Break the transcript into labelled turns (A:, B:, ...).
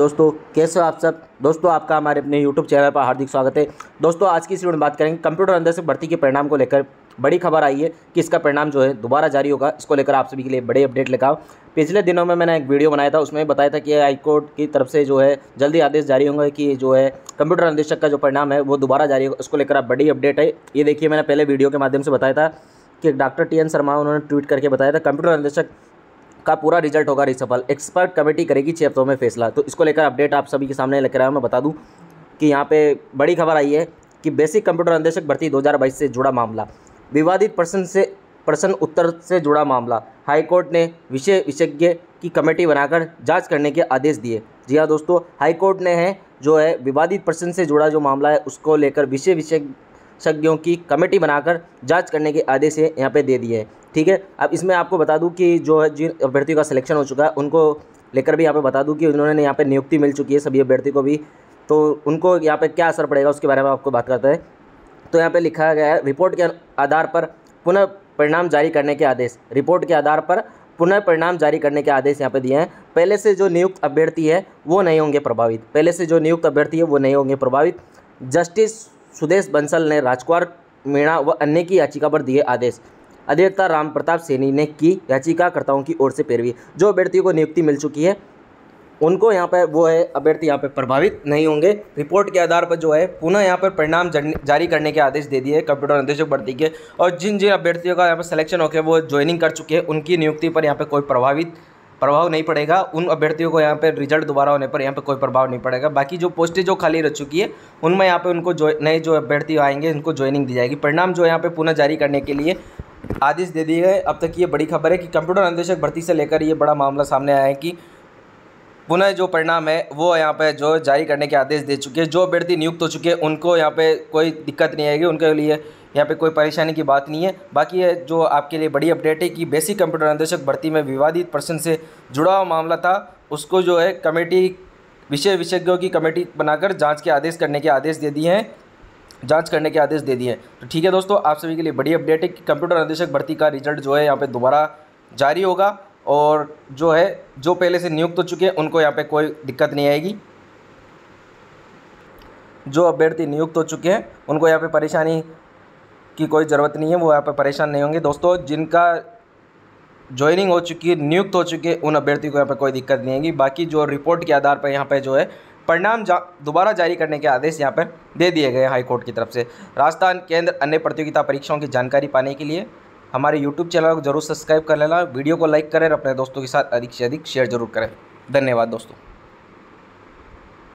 A: दोस्तों, कैसे हो आप सब? दोस्तों, आपका हमारे अपने यूट्यूब चैनल पर हार्दिक स्वागत है। दोस्तों, आज की इस वीडियो में बात करेंगे कंप्यूटर अंदर से भर्ती के परिणाम को लेकर। बड़ी खबर आई है कि इसका परिणाम जो है दोबारा जारी होगा। इसको लेकर आप सभी के लिए बड़े अपडेट लेकर पिछले दिनों में मैंने एक वीडियो बनाया था, उसमें बताया था कि हाईकोर्ट की तरफ़ से जो है जल्दी आदेश जारी होंगे कि जो है कंप्यूटर निदेशक का जो परिणाम है वो दोबारा जारी होगा। उसको लेकर आप बड़ी अपडेट है। ये देखिए, मैंने पहले वीडियो के माध्यम से बताया था कि डॉक्टर टी एन शर्मा, उन्होंने ट्वीट करके बताया था, कंप्यूटर निदेशक का पूरा रिज़ल्ट होगा रिसफल एक्सपर्ट कमेटी करेगी छः हफ्तों में फैसला। तो इसको लेकर अपडेट आप सभी के सामने लेकर आया मैं बता दूँ कि यहाँ पे बड़ी खबर आई है कि बेसिक कंप्यूटर अनुदेशक भर्ती 2022 से जुड़ा मामला। विवादित प्रश्न से, प्रश्न उत्तर से जुड़ा मामला। हाईकोर्ट ने विषय विशेषज्ञ की कमेटी बनाकर जाँच करने के आदेश दिए। जी हाँ दोस्तों हाईकोर्ट ने है, जो है, विवादित प्रश्न से जुड़ा जो मामला है, उसको लेकर विषय विशेषज्ञों की कमेटी बनाकर जाँच करने के आदेश यहाँ पे दे दिए हैं। ठीक है? अब इसमें आपको बता दूँ कि जो है जिन अभ्यर्थियों का सिलेक्शन हो चुका है, उनको लेकर भी यहाँ पे बता दूँ कि उन्होंने यहाँ पे नियुक्ति मिल चुकी है सभी अभ्यर्थी को भी। तो उनको यहाँ पे क्या असर पड़ेगा उसके बारे में आपको बात करते हैं। तो यहाँ पे लिखा गया है, रिपोर्ट के आधार पर पुनः परिणाम जारी करने के आदेश। रिपोर्ट के आधार पर पुनः परिणाम जारी करने के आदेश यहाँ पे दिए हैं। पहले से जो नियुक्त अभ्यर्थी है, वो नहीं होंगे प्रभावित। पहले से जो नियुक्त अभ्यर्थी है, वो नहीं होंगे प्रभावित। जस्टिस सुदेश बंसल ने राजकुमार मीणा व अन्य की याचिका पर दिए आदेश। अधिवक्ता राम प्रताप सैनी ने की याचिकाकर्ताओं की ओर से पैरवी। जो अभ्यर्थियों को नियुक्ति मिल चुकी है, उनको यहाँ पर वो है, अभ्यर्थी यहाँ पर प्रभावित नहीं होंगे। रिपोर्ट के आधार पर जो है, पुनः यहाँ पर परिणाम जारी करने के आदेश दे दिए कंप्यूटर निदेशक भर्ती के। और जिन जिन अभ्यर्थियों का यहाँ पर सिलेक्शन होकर वो ज्वाइनिंग कर चुके हैं, उनकी नियुक्ति पर यहाँ पर कोई प्रभावित प्रभाव नहीं पड़ेगा। उन अभ्यर्थियों को यहाँ पर रिज़ल्ट दोबारा होने पर यहाँ पर कोई प्रभाव नहीं पड़ेगा। बाकी जो पोस्टें जो खाली रह चुकी है, उनमें यहाँ पर उनको नए जो अभ्यर्थी आएँगे, उनको ज्वाइनिंग दी जाएगी। परिणाम जो यहाँ पर पुनः जारी करने के लिए आदेश दे दिए गए। अब तक ये बड़ी खबर है कि कंप्यूटर निदेशक भर्ती से लेकर ये बड़ा मामला सामने आया है कि पुनः जो परिणाम है, वो यहाँ पे जो जारी करने के आदेश दे चुके हैं, जो अभ्यर्थी नियुक्त हो चुके हैं, उनको यहाँ पे कोई दिक्कत नहीं आएगी, उनके लिए यहाँ पे कोई परेशानी की बात नहीं है। बाकी है जो आपके लिए बड़ी अपडेट है कि बेसिक कंप्यूटर अनुदेशक भर्ती में विवादित प्रश्न से जुड़ा हुआ मामला था, उसको जो है कमेटी, विषय विशेषज्ञों की कमेटी बनाकर जाँच के आदेश करने के आदेश दे दिए हैं, जाँच करने के आदेश दे दिए तो ठीक है दोस्तों, आप सभी के लिए बड़ी अपडेट है कि कंप्यूटर निदेशक भर्ती का रिज़ल्ट जो है यहाँ पे दोबारा जारी होगा। और जो है जो पहले से नियुक्त हो चुके हैं उनको यहाँ पे कोई दिक्कत नहीं आएगी। जो अभ्यर्थी नियुक्त हो चुके हैं उनको यहाँ पे परेशानी की कोई ज़रूरत नहीं है वो यहाँ पे परेशान नहीं होंगे। दोस्तों जिनका ज्वाइनिंग हो चुकी है नियुक्त हो चुके उन अभ्यर्थी को यहाँ पर कोई दिक्कत नहीं आएगी। बाकी जो रिपोर्ट के आधार पर यहाँ पर जो है परिणाम जा, दोबारा जारी करने के आदेश यहाँ पर दे दिए गए हाईकोर्ट की तरफ़ से। राजस्थान केंद्र अन्य प्रतियोगिता परीक्षाओं की जानकारी पाने के लिए हमारे यूट्यूब चैनल को ज़रूर सब्सक्राइब कर लेना, वीडियो को लाइक करें और अपने दोस्तों के साथ अधिक से अधिक शेयर ज़रूर करें। धन्यवाद दोस्तों।